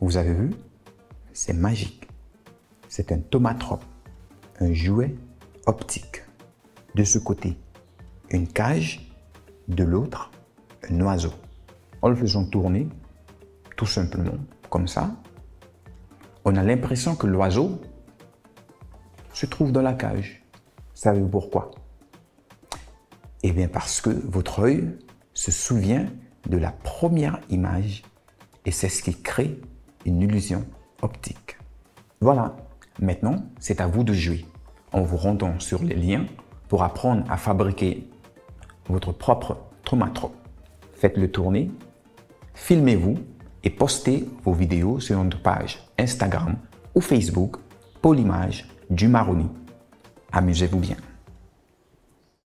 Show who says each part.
Speaker 1: Vous avez vu? C'est magique. C'est un tomatrope, un jouet optique. De ce côté, une cage, de l'autre, un oiseau. En le faisant tourner, tout simplement, comme ça, on a l'impression que l'oiseau se trouve dans la cage. Savez-vous pourquoi? Eh bien parce que votre œil se souvient de la première image et c'est ce qui crée une illusion optique. Voilà, maintenant c'est à vous de jouer en vous rendant sur les liens pour apprendre à fabriquer votre propre tomatrope. Faites-le tourner, filmez-vous et postez vos vidéos sur notre page Instagram ou Facebook pour l'image du maroni. Amusez-vous bien.